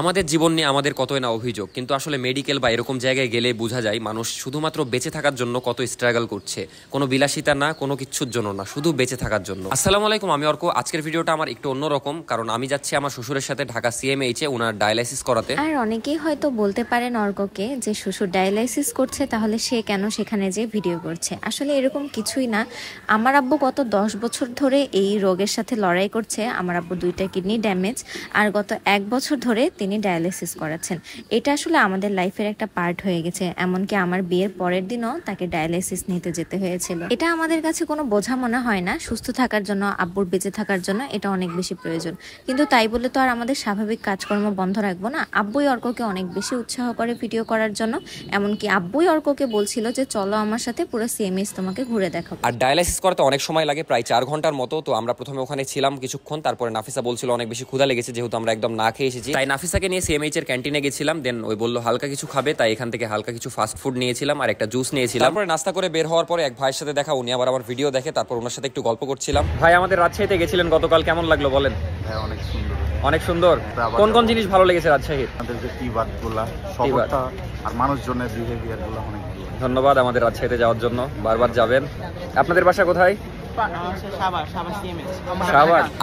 আমাদের জীবন নিয়ে আমাদের কতই না অভিযোগ, কিন্তু আসলে মেডিকেল বা এরকম জায়গায় গেলে বোঝা যায়, মানুষ শুধুমাত্র বেঁচে থাকার জন্য কত স্ট্রাগল করছে। কোনো বিলাসিতা না, কোনো কিচ্ছুর জন্য না, শুধু বেঁচে থাকার জন্য। আসসালামু আলাইকুম, আমি অর্ক। আজকের ভিডিওটা আমার একটু অন্যরকম, কারণ আমি যাচ্ছি আমার শ্বশুরের সাথে ঢাকা সিএমএইচ এ ওনার ডায়ালাইসিস করাতে। আর অনেকেই হয়তো বলতে পারেন অর্ককে যে, শ্বশুর ডায়ালাইসিস করছে, তাহলে সে কেন সেখানে যে ভিডিও করছে? আসলে এরকম কিছুই না। আমার আব্বু গত দশ বছর ধরে এই রোগের সাথে লড়াই করছে। আমার আব্বু দুইটা কিডনি ড্যামেজ আর গত এক বছর ধরে তিনি ডায়ালাইসিস করাচ্ছেন। এটা আসলে আমাদের লাইফের একটা পার্ট হয়ে গেছে, এমনকি আমার বিয়ের পরের দিনও তাকে ডায়ালাইসিস নিতে যেতে হয়েছিল। এটা আমাদের কাছে কোনো বোঝা মনে হয় না, সুস্থ থাকার জন্য, আব্বুর বেঁচে থাকার জন্য এটা অনেক বেশি প্রয়োজন। কিন্তু তাই বলে তো আর আমাদের স্বাভাবিক কাজকর্ম বন্ধ রাখব না। আব্বুই অর্ককে অনেক বেশি উৎসাহ করে ভিডিও করার জন্য, এমনকি আব্বুই অর্ককে বলছিল যে, চলো আমার সাথে পুরো সিএমএস তোমাকে ঘুরে দেখাবো আর ডায়ালিসিস করতে অনেক সময় লাগে, প্রায় চার ঘণ্টার মতো। তো আমরা প্রথমে ওখানে ছিলাম কিছুক্ষণ, তারপরে নাফিসা বলছিল অনেক বেশি ক্ষুধা লেগেছে, যেহেতু আমরা একদম না খেয়ে এসেছি। তাই নাফিসাকে নিয়ে সিএমএইচ এর ক্যান্টিনে গেছিলাম দেন ওই বলল হালকা কিছু খাবে। তাই এখান থেকে হালকা কিছু ফাস্ট ফুড নিয়েছিলাম আর একটা জুস নিয়েছিলাম। তারপরে নাস্তা করে বের হওয়ার পরে এক ভাইয়ের সাথে দেখা উনি আবার আমার ভিডিও দেখে তারপর ওনার সাথে একটু গল্প করছিলাম। ভাই আমাদের রাজশাহীতে গেছিলেন গতকাল কেমন লাগল বলেন? হ্যাঁ অনেক সুন্দর। অনেক সুন্দর। কোন কোন জিনিস ভালো লেগেছে রাজশাহীর? আমাদের যে টি সবটা আর মানুষজনের অনেক ধন্যবাদ আমাদের রাজশাহীতে যাওয়ার জন্য বারবার যাবেন। আপনাদের বাসা কোথায়?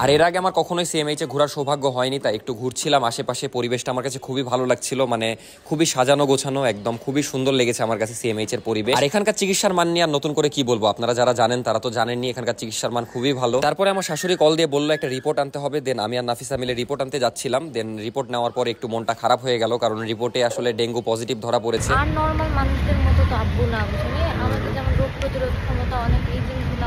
আর এর আগে আমার কখনোই সিএমএইচ এ ঘোরার সৌভাগ্য হয়নি তাই একটু ঘুরছিলাম আশেপাশে। পরিবেশটা আমার কাছে খুবই ভালো লাগছিল মানে খুবই সাজানো গোছানো একদম খুবই সুন্দর লেগেছে আমার কাছে সিএমএইচ এর পরিবেশ। আর এখানকার চিকিৎসার মান নিয়ে আর নতুন করে কি বলব? আপনারা যারা জানেন তারা তো জানেননি এখানকার চিকিৎসার মান খুবই ভালো। তারপরে আমার শাশুড়ি কল দিয়ে বলল একটা রিপোর্ট আনতে হবে। দেন আমি আর নাফিসা মিলে রিপোর্ট আনতে যাচ্ছিলাম। দেন রিপোর্ট নেওয়ার পরে একটু মনটা খারাপ হয়ে গেল কারণ রিপোর্টে আসলে ডেঙ্গু পজিটিভ ধরা পড়েছে। আর নর্মাল মানুষদের মতো তো আব্বু না বুঝলি? আমাদের যেমন রোগ প্রতিরোধ ক্ষমতা অনেক এই জিনিসগুলো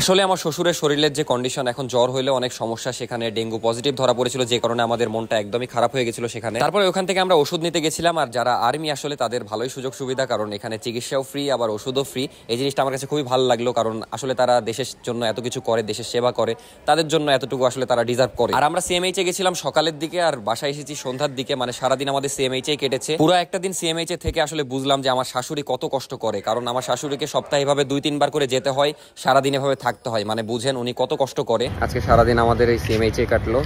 আসলে আমার শ্বশুরের শরীরের যে কন্ডিশন এখন জ্বর হইলে অনেক সমস্যা, সেখানে ডেঙ্গু পজিটিভ ধরা পড়েছিল, যে কারণে আমাদের মনটা একদমই খারাপ হয়ে গেছিল সেখানে। তারপরে ওখান থেকে আমরা ওষুধ নিতে গেছিলাম, আর যারা আর্মি আসলে তাদের ভালোই সুযোগ সুবিধা, কারণ এখানে চিকিৎসাও ফ্রি আবার ওষুধও ফ্রি এই জিনিসটা আমার কাছে খুবই ভালো লাগল, কারণ আসলে তারা দেশের জন্য এত কিছু করে, দেশের সেবা করে, তাদের জন্য এতটুকু আসলে তারা ডিজার্ভ করে। আর আমরা সিএমএইচ এ গেছিলাম সকালের দিকে, আর বাসায় এসেছি সন্ধ্যার দিকে মানে সারাদিন আমাদের সিএমএইচ এ কেটেছে। পুরো একটা দিন সিএমএইচ এ থেকে আসলে বুঝলাম যে আমার শাশুড়ি কত কষ্ট করে, কারণ আমার শাশুড়িকে সপ্তাহে এভাবে দুই তিনবার করে যেতে হয় সারাদিন এভাবে থাকতে হয় মানে বুঝেন উনি কত কষ্ট করে। আজকে সারাদিন আমাদের এই সিএমএইচ এ কাটলো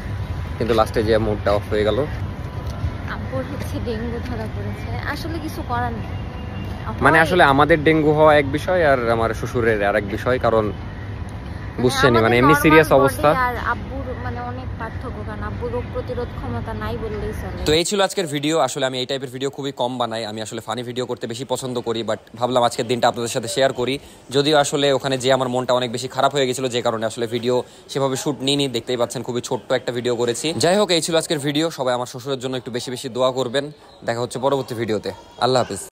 কিন্তু লাস্টে যে মুডটা অফ হয়ে গেল। আব্বুর হচ্ছে ডেঙ্গু ধরা পড়েছে আসলে কিছু করার নেই। মানে আসলে আমাদের ডেঙ্গু হওয়া এক বিষয় আর আমার শ্বশুরের আর এক বিষয় কারণ বুঝছেনই মানে এমনি সিরিয়াস অবস্থা। আর আব্বুর মানে অনেক পার্থক্য কারণ আব্বুর রোগ প্রতিরোধ ক্ষমতা নাই বললেই চলে। তো এই ছিল আজকের ভিডিও আসলে আমি এই টাইপের ভিডিও খুবই কম বানাই। আমি আসলে ফানি ভিডিও করতে বেশি পছন্দ করি বাট ভাবলাম আজকের দিনটা আপনাদের সাথে শেয়ার করি। যদিও আসলে ওখানে যে আমার মনটা অনেক বেশি খারাপ হয়ে গেছিল যে কারণে আসলে ভিডিও সেভাবে শুট নিইনি। দেখতেই পাচ্ছেন খুবই ছোট্ট একটা ভিডিও করেছি। যাই হোক এই ছিল আজকের ভিডিও সবাই আমার শ্বশুরের জন্য একটু বেশি বেশি দোয়া করবেন। দেখা হচ্ছে পরবর্তী ভিডিওতে আল্লাহ হাফিজ।